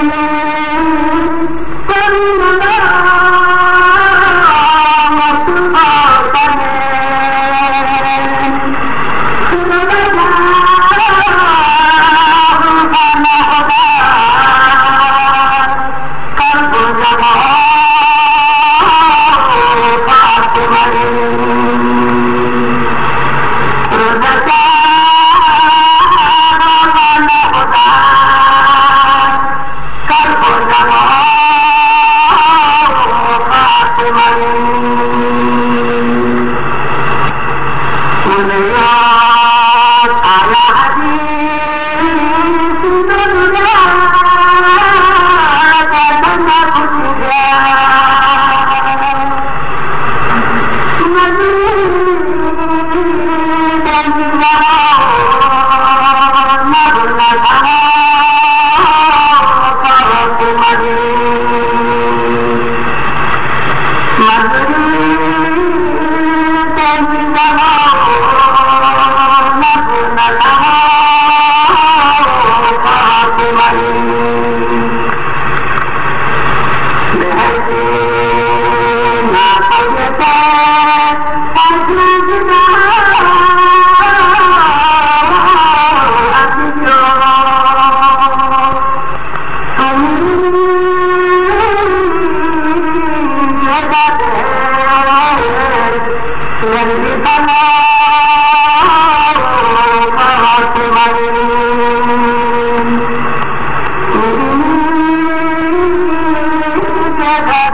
Allah. Bye-bye.